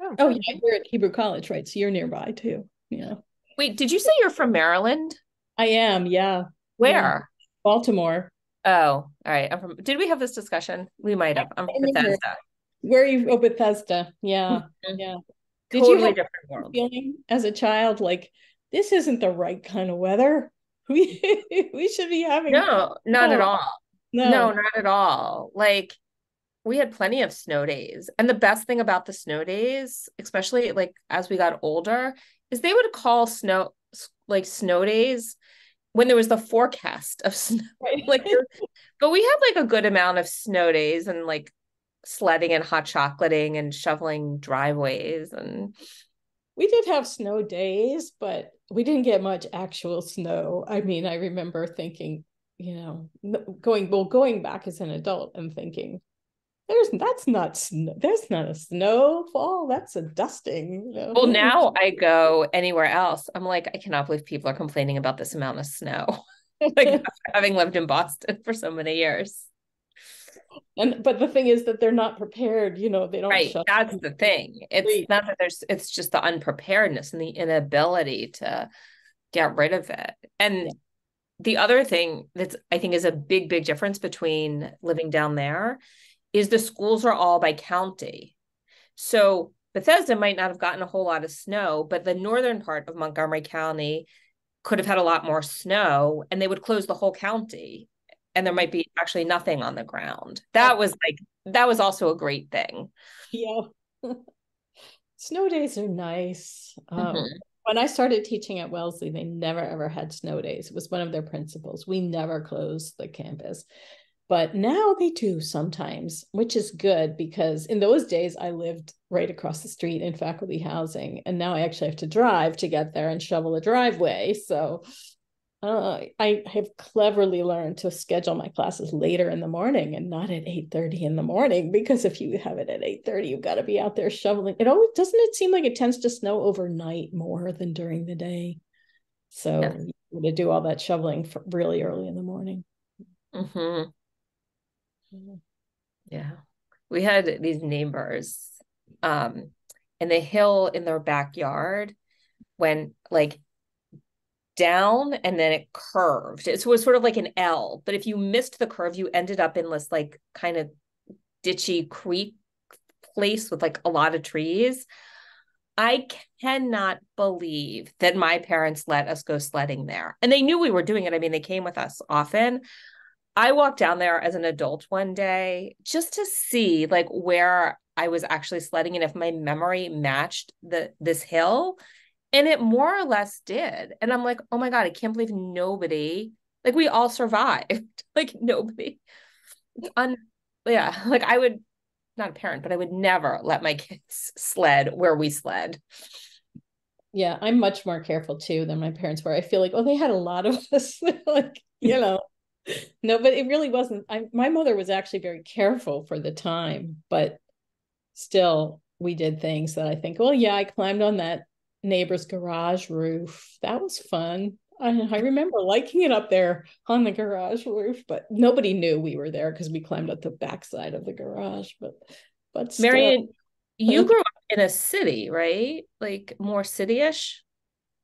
Oh, good. yeah, you're at Hebrew College, right? So you're nearby too. Yeah. Wait, did you say you're from Maryland? I am. Yeah. Where? Baltimore. Oh, all right. I'm from Did we have this discussion? We might have. I'm from Bethesda. Where are you? Oh, Bethesda. Yeah. Mhm. Yeah. Did Totally you have different world. feeling as a child like this isn't the right kind of weather? We we should be having No, not at Oh, all. no. No, not at all. Like we had plenty of snow days. And the best thing about the snow days, especially like as we got older, is they would call snow like snow days when there was the forecast of snow. Right. Like but we had like a good amount of snow days and like sledding and hot chocolating and shoveling driveways and we did have snow days, but we didn't get much actual snow. I mean, I remember thinking, you know, going well, going back as an adult and thinking, there's that's not. There's not a snowfall. That's a dusting. You know? Well, now I go anywhere else. I'm like, I cannot believe people are complaining about this amount of snow. like having lived in Boston for so many years. And but the thing is that they're not prepared. You know, they don't. Right. That's the thing. It's Wait. not that there's. It's just the unpreparedness and the inability to get rid of it. And Yeah. the other thing that's I think is a big, big difference between living down there is the schools are all by county. So Bethesda might not have gotten a whole lot of snow, but the northern part of Montgomery County could have had a lot more snow and they would close the whole county and there might be actually nothing on the ground. That was like that was also a great thing. Yeah. snow days are nice. Um, Mhm. When I started teaching at Wellesley, they never ever had snow days. It was one of their principles. We never closed the campus. But now they do sometimes, which is good because in those days I lived right across the street in faculty housing. And now I actually have to drive to get there and shovel a driveway. So uh, I have cleverly learned to schedule my classes later in the morning and not at 8:30 in the morning because if you have it at 8:30 you've got to be out there shoveling. It always doesn't it seem like it tends to snow overnight more than during the day. So Yes. you to do all that shoveling for really early in the morning. Mhm. Yeah. We had these neighbors um and the hill in their backyard went like down and then it curved. It was sort of like an L, but if you missed the curve, you ended up in this like kind of ditchy creek place with like a lot of trees. I cannot believe that my parents let us go sledding there. And they knew we were doing it. I mean, they came with us often. I walked down there as an adult one day just to see like where I was actually sledding and if my memory matched the this hill. And it more or less did. And I'm like, oh my God, I can't believe nobody, like we all survived. like nobody. It's un yeah, like I would not a parent, but I would never let my kids sled where we sled. Yeah, I'm much more careful too than my parents were. I feel like, oh, they had a lot of us, like, you know. No, but it really wasn't. I my mother was actually very careful for the time, but still we did things that I think, well, yeah, I climbed on that neighbor's garage roof. That was fun. I, I remember liking it up there on the garage roof, but nobody knew we were there because we climbed up the backside of the garage. But but still, Marion, you grew up in a city, right? Like more city-ish.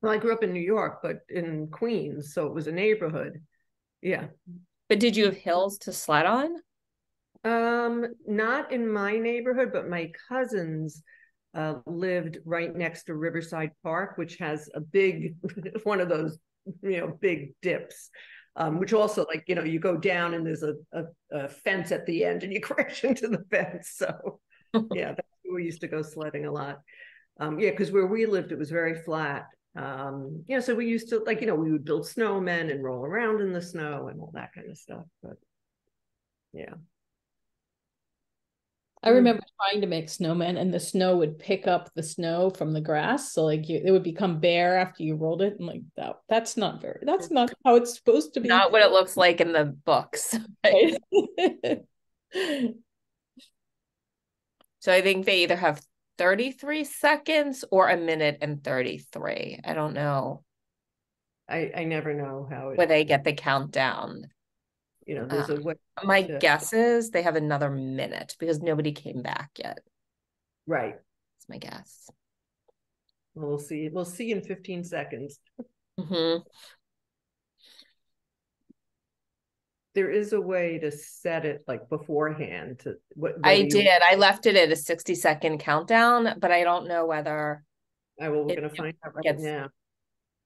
Well, I grew up in New York, but in Queens, so it was a neighborhood. Yeah. But did you have hills to sled on? Um, not in my neighborhood, but my cousins uh, lived right next to Riverside Park, which has a big one of those, you know, big dips. Um, which also like, you know, you go down and there's a, a, a fence at the end and you crash into the fence. So yeah, that's where we used to go sledding a lot. Um, yeah, because where we lived, it was very flat. Um, you know so we used to like, you know, we would build snowmen and roll around in the snow and all that kind of stuff. But yeah. I remember trying to make snowmen and the snow would pick up the snow from the grass. So like you, it would become bare after you rolled it. And like that, that's not very, that's not how it's supposed to be. Not what it looks like in the books. Right? So I think they either have 33 seconds or a minute and 33. I don't know I, I never know how it, where they get the countdown. you know, there's a way, My Yeah. guess is they have another minute because nobody came back yet. right. That's my guess. We'll see. We'll see in 15 seconds. hmm There is a way to set it like beforehand to what I whether you- did. I left it at a 60 second countdown, but I don't know whether. I will, we're gonna find out right gets- now.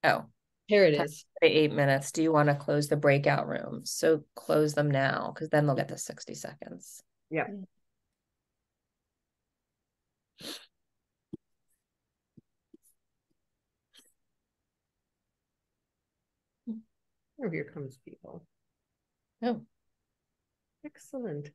Oh, Here it is. eight minutes. Do you want to close the breakout rooms? So close them now because then they'll get the 60 seconds. Yeah. Oh, here comes people. Oh, Excellent.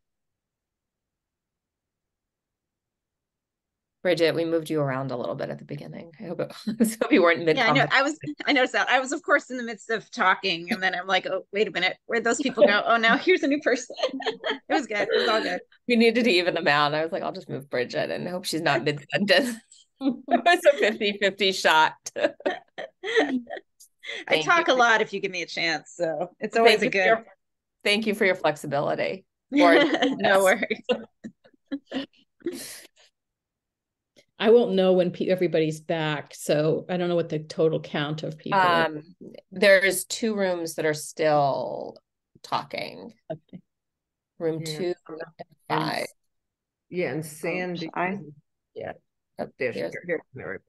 Bridget, we moved you around a little bit at the beginning. I hope, it, I hope you weren't mid. Yeah, I know. I was. I noticed that. I was, of course, in the midst of talking, and then I'm like, "Oh, wait a minute. Where'd those people go? Oh, now here's a new person." it was good. It was all good. We needed to even them out. I was like, "I'll just move Bridget and hope she's not mid sentence." it was a 50-50 shot. I talk you. a lot if you give me a chance, so it's always thank a good. Your, thank you for your flexibility. no worries. I won't know when pe- everybody's back, so I don't know what the total count of people. Um, there's two rooms that are still talking. Okay. Room yeah. two and five. And, yeah, and Sandy. I, yeah, up there. Here, here,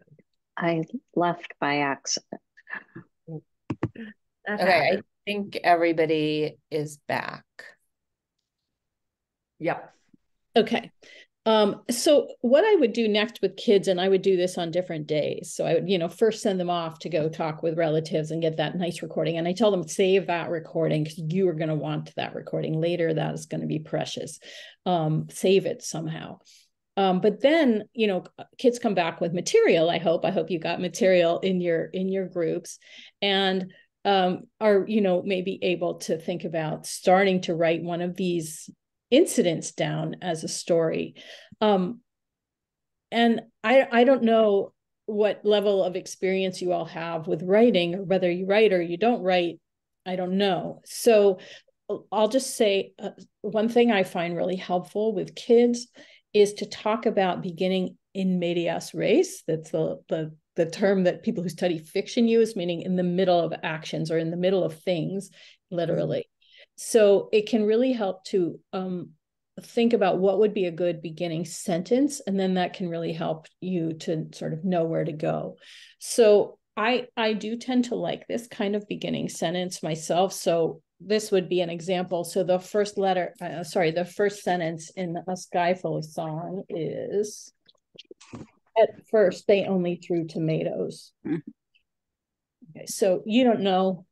I left by accident. okay, I think everybody is back. Yep. Okay. Um, so what I would do next with kids, and I would do this on different days. So I would, you know, first send them off to go talk with relatives and get that nice recording. And I tell them save that recording because you are going to want that recording later. That is going to be precious. Um, save it somehow. Um, but then, you know, kids come back with material. I hope. I hope you got material in your in your groups, and um, are you know maybe able to think about starting to write one of these incidents down as a story. Um, and I, I don't know what level of experience you all have with writing or whether you write or you don't write. I don't know. So I'll just say uh, one thing I find really helpful with kids is to talk about beginning in medias res. That's the, the the term that people who study fiction use, meaning in the middle of actions or in the middle of things, literally. So it can really help to um, think about what would be a good beginning sentence, and then that can really help you to sort of know where to go. So I I do tend to like this kind of beginning sentence myself. So this would be an example. So the first letter, uh, sorry, the first sentence in a sky full of song is at first they only threw tomatoes. Mm-hmm. Okay, so you don't know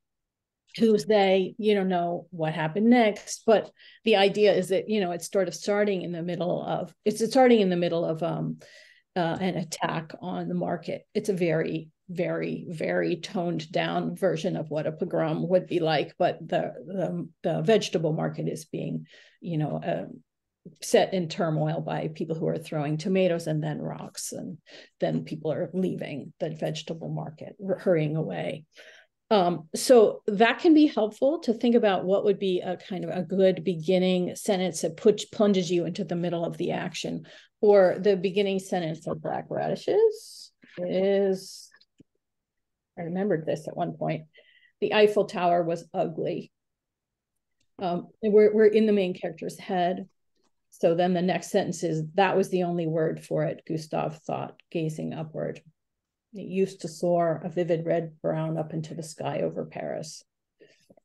who's they you don't know what happened next but the idea is that you know it's sort of starting in the middle of it's starting in the middle of um uh, an attack on the market it's a very very very toned down version of what a pogrom would be like but the the, the vegetable market is being you know uh, set in turmoil by people who are throwing tomatoes and then rocks and then people are leaving the vegetable market hurrying away um, so that can be helpful to think about what would be a kind of a good beginning sentence that plunges you into the middle of the action. Or the beginning sentence of Black Radishes is, I remembered this at one point. The Eiffel Tower was ugly. Um, we're, we're in the main character's head. So then the next sentence is that was the only word for it, Gustave thought, gazing upward. It used to soar a vivid red brown up into the sky over Paris.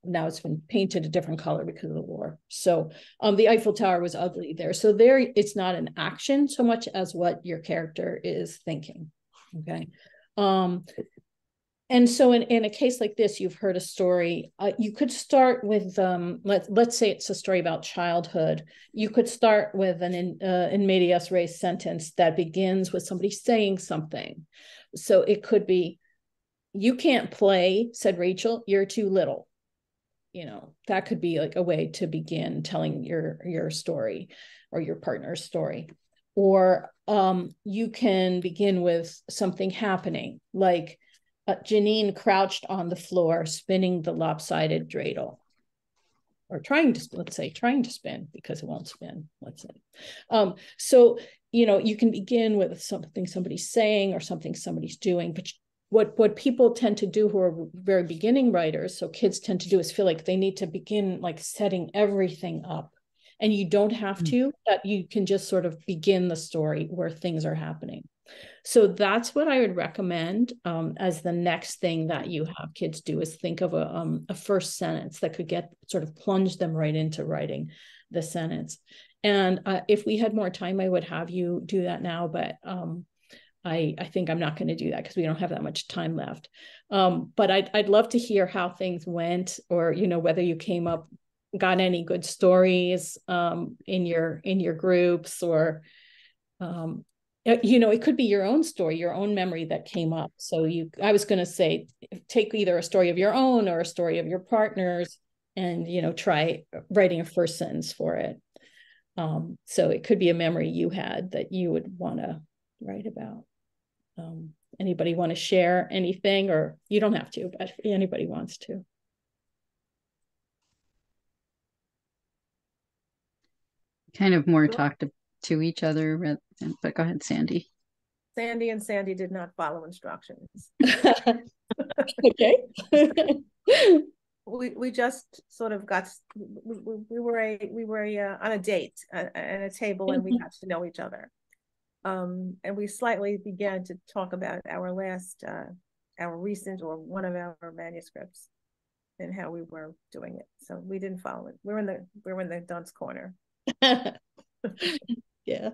Now it's been painted a different color because of the war. So um, the Eiffel Tower was ugly there. So there, it's not an action so much as what your character is thinking. Okay. Um, and so in, in a case like this you've heard a story uh, you could start with um, let, let's say it's a story about childhood you could start with an in, uh, in medias res sentence that begins with somebody saying something so it could be, you can't play, said Rachel, you're too little. You know, that could be like a way to begin telling your your story or your partner's story. Or um, you can begin with something happening, like uh, Janine crouched on the floor, spinning the lopsided dreidel. Or trying to let's say trying to spin because it won't spin. Let's say. Um, so you know you can begin with something somebody's saying or something somebody's doing but what what people tend to do who are very beginning writers so kids tend to do is feel like they need to begin like setting everything up. And you don't have mm. to that you can just sort of begin the story where things are happening so that's what I would recommend um, as the next thing that you have kids do is think of a, um, a first sentence that could get sort of plunge them right into writing the sentence. And uh, if we had more time, I would have you do that now, but um, I, I think I'm not going to do that because we don't have that much time left. Um, but I'd, I'd love to hear how things went or, you know, whether you came up, got any good stories um, in your, in your groups or, um, you know, it could be your own story, your own memory that came up. So you, I was going to say, take either a story of your own or a story of your partner's, and you know, try writing a first sentence for it. Um, so it could be a memory you had that you would want to write about. Um, anybody want to share anything, or you don't have to, but if anybody wants to. Kind of more talk to, to each other, but go ahead, Sandy. Sandy and Sandy did not follow instructions. okay. we we just sort of got we, we, we were a we were a, uh, on a date at, at a table and we mm-hmm. got to know each other um and we slightly began to talk about our last uh our recent or one of our manuscripts and how we were doing it so we didn't follow it we're in the we're in the dunce corner yeah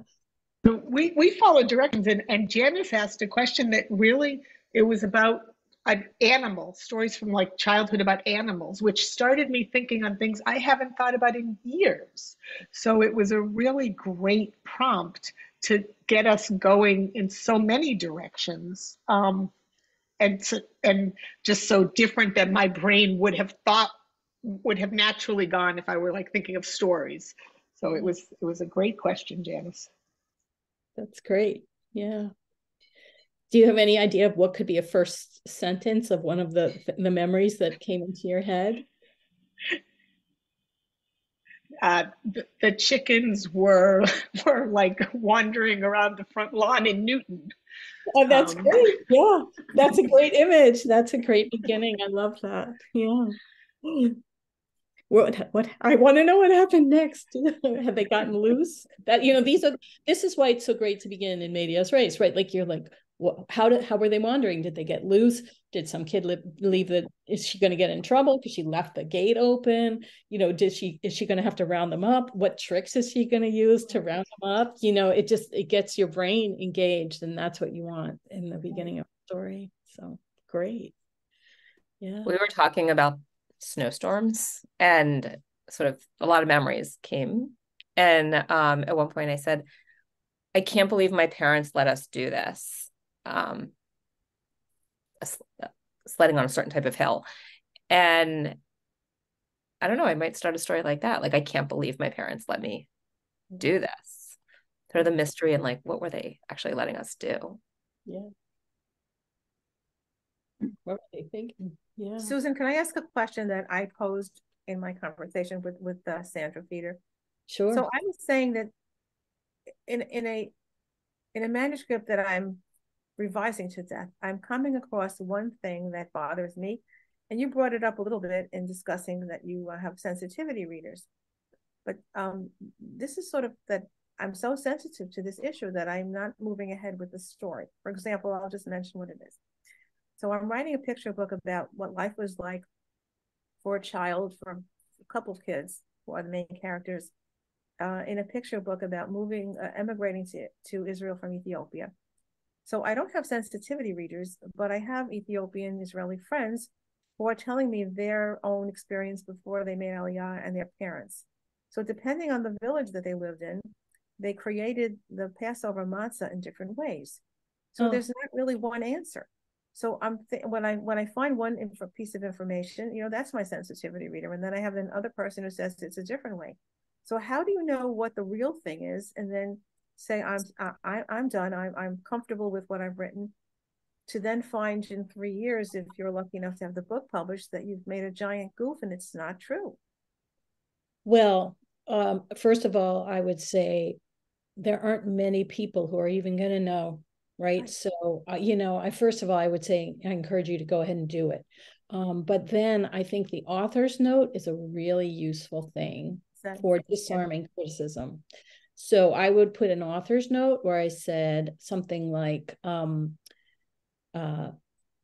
we we followed directions and and janice asked a question that really it was about an animal, stories from like childhood about animals, which started me thinking on things I haven't thought about in years. So it was a really great prompt to get us going in so many directions. Um, and to, and just so different that my brain would have thought would have naturally gone if I were like thinking of stories. So it was it was a great question, Janice. That's great. Yeah do you have any idea of what could be a first sentence of one of the the memories that came into your head uh, the, the, chickens were were like wandering around the front lawn in Newton. Oh, that's um, great. Yeah, that's a great image. That's a great beginning. I love that. Yeah. What what I want to know what happened next. Have they gotten loose? That you know, these are this is why it's so great to begin in medias res, right? Like you're like, how did how were they wandering? Did they get loose? Did some kid li- leave the is she going to get in trouble because she left the gate open? You know did she is she going to have to round them up? What tricks is she going to use to round them up? You know it just it gets your brain engaged and that's what you want in the beginning of the story. So great. Yeah. We were talking about snowstorms and sort of a lot of memories came and um at one point i said i can't believe my parents let us do this um, sledding on a certain type of hill. And I don't know, I might start a story like that. Like, I can't believe my parents let me do this. Sort of the mystery and like, what were they actually letting us do? Yeah. What were they thinking? Yeah. Susan, can I ask a question that I posed in my conversation with with uh, Sandra Feeder? Sure. So I was saying that in in a in a manuscript that I'm revising to death, I'm coming across one thing that bothers me. And you brought it up a little bit in discussing that you uh, have sensitivity readers. But um, this is sort of that I'm so sensitive to this issue that I'm not moving ahead with the story. For example, I'll just mention what it is. So I'm writing a picture book about what life was like for a child, for a couple of kids who are the main characters, uh, in a picture book about moving, uh, emigrating to, to Israel from Ethiopia. So I don't have sensitivity readers, but I have Ethiopian Israeli friends who are telling me their own experience before they made Aliyah and their parents. So depending on the village that they lived in, they created the Passover matzah in different ways. So oh. there's not really one answer. So I'm th- when I when I find one inf- piece of information, you know, that's my sensitivity reader, and then I have another person who says it's a different way. So how do you know what the real thing is, and then say I'm I, I'm done. I'm I'm comfortable with what I've written. To then find in three years, if you're lucky enough to have the book published, that you've made a giant goof and it's not true. Well, um, first of all, I would say there aren't many people who are even going to know, right? So, uh, you know, I first of all, I would say I encourage you to go ahead and do it. Um, but then I think the author's note is a really useful thing for disarming criticism. So I would put an author's note where I said something like, um, uh,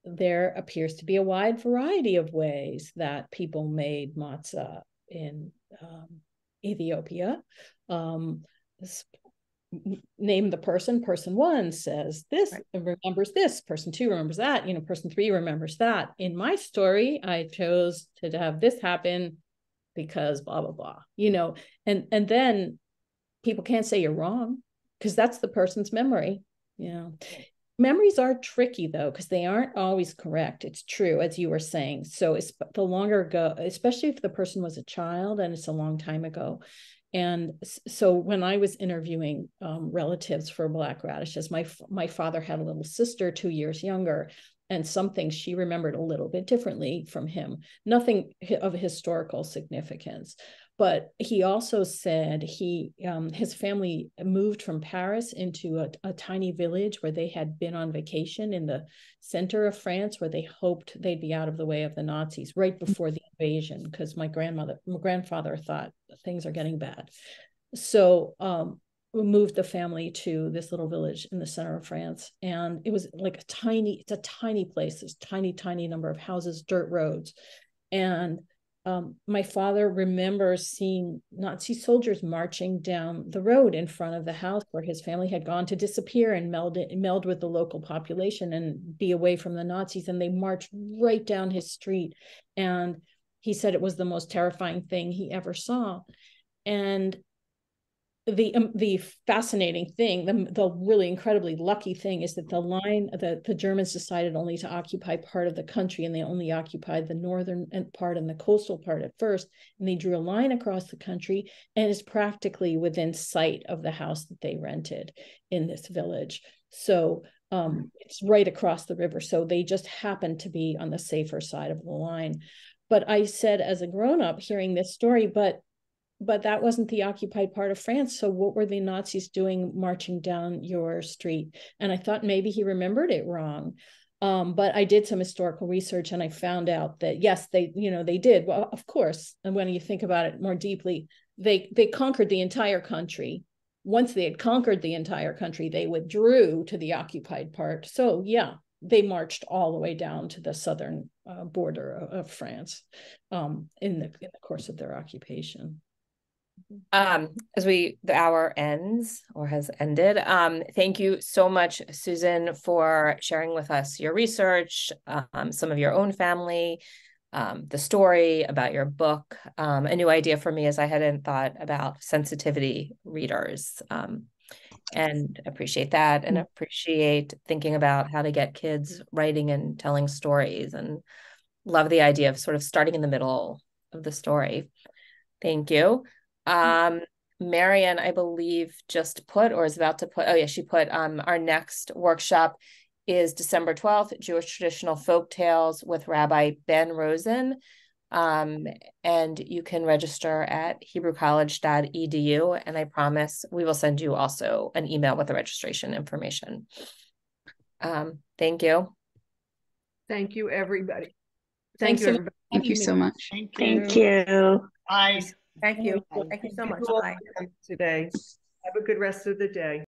there appears to be a wide variety of ways that people made matzah in um, Ethiopia. Um, name the person. Person one says this, right. remembers this. Person two remembers that. You know, person three remembers that. In my story, I chose to have this happen because blah blah blah. You know, and and then people can't say you're wrong because that's the person's memory Yeah. Memories are tricky though, because they aren't always correct. It's true, as you were saying. So it's the longer ago, especially if the person was a child and it's a long time ago. And so when I was interviewing um, relatives for black radishes, my my father had a little sister two years younger, and something she remembered a little bit differently from him. Nothing of historical significance, but he also said he um, his family moved from Paris into a, a, tiny village where they had been on vacation in the center of France, where they hoped they'd be out of the way of the Nazis right before the invasion, because my grandmother, my grandfather thought things are getting bad. So um, we moved the family to this little village in the center of France, and it was like a tiny, it's a tiny place. There's tiny, tiny number of houses, dirt roads, and um, my father remembers seeing Nazi soldiers marching down the road in front of the house where his family had gone to disappear and meld meld with the local population and be away from the Nazis. And they marched right down his street. And he said it was the most terrifying thing he ever saw. And the um, the fascinating thing, the the really incredibly lucky thing is that the line that the Germans decided only to occupy part of the country, and they only occupied the northern part and the coastal part at first, and they drew a line across the country, and is practically within sight of the house that they rented in this village. So um, it's right across the river. So they just happened to be on the safer side of the line. But I said, as a grown up, hearing this story, but but that wasn't the occupied part of France. So what were the Nazis doing marching down your street? And I thought maybe he remembered it wrong. Um, but I did some historical research and I found out that yes, they, you know, they did. Well, of course, and when you think about it more deeply, they they conquered the entire country. Once they had conquered the entire country, they withdrew to the occupied part. So yeah, they marched all the way down to the southern uh, border of, of France um, in the in the course of their occupation um as we the hour ends or has ended um thank you so much susan for sharing with us your research um some of your own family um the story about your book um a new idea for me as i hadn't thought about sensitivity readers um and appreciate that and appreciate thinking about how to get kids writing and telling stories and love the idea of sort of starting in the middle of the story. Thank you um, Marian, I believe, just put or is about to put. Oh yeah, she put. Um, our next workshop is December twelfth, Jewish traditional folk tales with Rabbi Ben Rosen. Um, and you can register at HebrewCollege.edu, and I promise we will send you also an email with the registration information. Um, thank you. Thank you, everybody. Thank Thanks you. Everybody. Thank you so much. Thank you. Thank you. Bye. Thank you. Thank you so much. Bye. Today. Have a good rest of the day.